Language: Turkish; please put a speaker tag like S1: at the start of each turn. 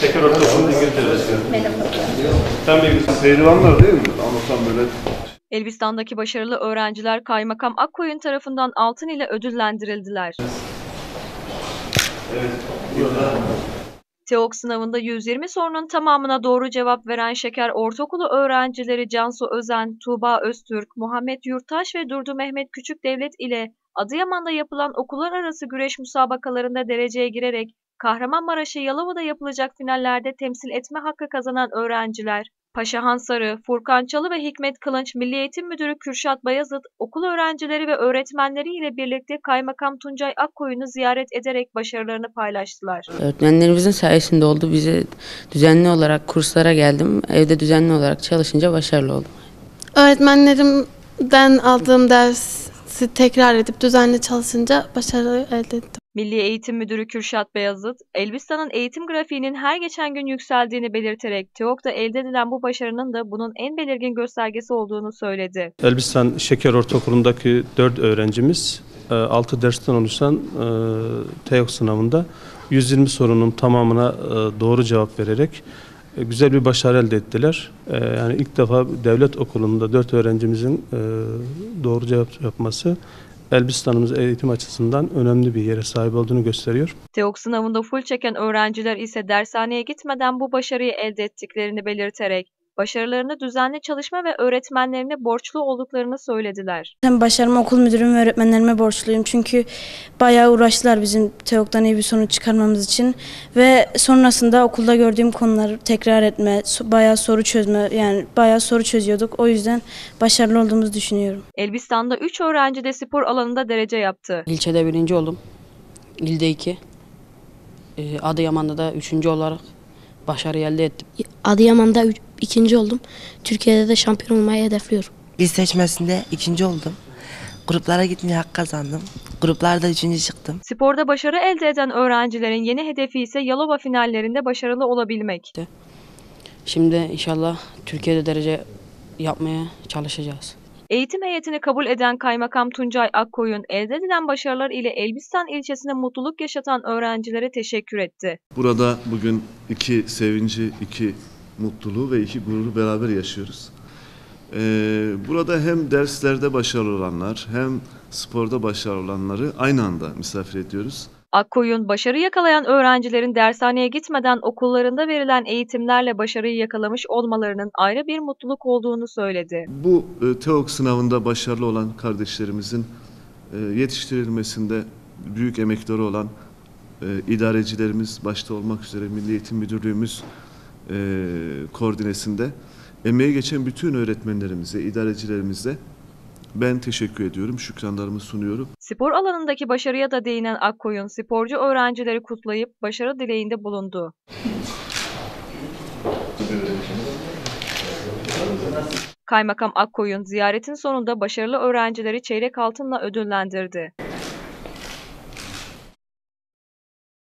S1: Şeker ortasında İngiltere'de. Sen bilgisayar pehlivanlar değil mi? Anlatan böyle
S2: Elbistan'daki başarılı öğrenciler Kaymakam Akkoyun tarafından altın ile ödüllendirildiler.
S1: evet burada
S2: TEOK sınavında 120 sorunun tamamına doğru cevap veren Şeker Ortaokulu öğrencileri Cansu Özen, Tuğba Öztürk, Muhammed Yurttaş ve Durdu Mehmet Küçük Devlet ile Adıyaman'da yapılan okullar arası güreş müsabakalarında dereceye girerek Kahramanmaraş'ı Yalova'da yapılacak finallerde temsil etme hakkı kazanan öğrenciler, Paşahan Sarı, Furkan Çalı ve Hikmet Kılınç Milli Eğitim Müdürü Kürşat Bayazıt, okul öğrencileri ve öğretmenleri ile birlikte Kaymakam Tuncay Akkoyun'u ziyaret ederek başarılarını paylaştılar.
S3: Öğretmenlerimizin sayesinde oldu. Bize düzenli olarak kurslara geldim. Evde düzenli olarak çalışınca başarılı oldum.
S4: Öğretmenlerimden aldığım dersi tekrar edip düzenli çalışınca başarı elde ettim.
S2: Milli Eğitim Müdürü Kürşat Beyazıt, Elbistan'ın eğitim grafiğinin her geçen gün yükseldiğini belirterek TEOK'ta elde edilen bu başarının da bunun en belirgin göstergesi olduğunu söyledi.
S1: Elbistan Şeker Ortaokulu'ndaki 4 öğrencimiz 6 dersten oluşan e, TEOK sınavında 120 sorunun tamamına e, doğru cevap vererek e, güzel bir başarı elde ettiler. E, Yani ilk defa devlet okulunda 4 öğrencimizin e, doğru cevap yapması Elbistan'ımız eğitim açısından önemli bir yere sahip olduğunu gösteriyor.
S2: TEOK sınavında full çeken öğrenciler ise dershaneye gitmeden bu başarıyı elde ettiklerini belirterek, başarılarını düzenli çalışma ve öğretmenlerine borçlu olduklarını söylediler.
S5: Hem başarıma okul müdürüm ve öğretmenlerime borçluyum. Çünkü bayağı uğraştılar bizim TEOK'tan iyi bir sonuç çıkarmamız için. Ve sonrasında okulda gördüğüm konuları tekrar etme, bayağı soru çözme, yani bayağı soru çözüyorduk. O yüzden başarılı olduğumuzu düşünüyorum.
S2: Elbistan'da 3 öğrenci de spor alanında derece yaptı.
S3: İlçede birinci oldum. İlde iki. Ee, Adıyaman'da da üçüncü olarak başarı elde ettim.
S6: Adıyaman'da üç- ikinci oldum. Türkiye'de de şampiyon olmayı hedefliyorum.
S7: İl seçmesinde ikinci oldum. Gruplara gitmeye hak kazandım. Gruplarda üçüncü çıktım.
S2: Sporda başarı elde eden öğrencilerin yeni hedefi ise Yalova finallerinde başarılı olabilmek.
S3: Şimdi inşallah Türkiye'de derece yapmaya çalışacağız.
S2: Eğitim heyetini kabul eden Kaymakam Tuncay Akkoyun, elde edilen başarılar ile Elbistan ilçesine mutluluk yaşatan öğrencilere teşekkür etti.
S8: Burada bugün iki sevinci, iki mutluluğu ve iki gururu beraber yaşıyoruz. Ee, burada hem derslerde başarılı olanlar hem sporda başarılı olanları aynı anda misafir ediyoruz.
S2: Akkoyun, başarı yakalayan öğrencilerin dershaneye gitmeden okullarında verilen eğitimlerle başarıyı yakalamış olmalarının ayrı bir mutluluk olduğunu söyledi.
S8: Bu e, TEOK sınavında başarılı olan kardeşlerimizin e, yetiştirilmesinde büyük emekleri olan e, idarecilerimiz başta olmak üzere Milli Eğitim Müdürlüğümüz e, koordinesinde emeği geçen bütün öğretmenlerimize, idarecilerimize ben teşekkür ediyorum, şükranlarımı sunuyorum.
S2: Spor alanındaki başarıya da değinen Akkoyun, sporcu öğrencileri kutlayıp başarı dileğinde bulundu. Kaymakam Akkoyun ziyaretin sonunda başarılı öğrencileri çeyrek altınla ödüllendirdi.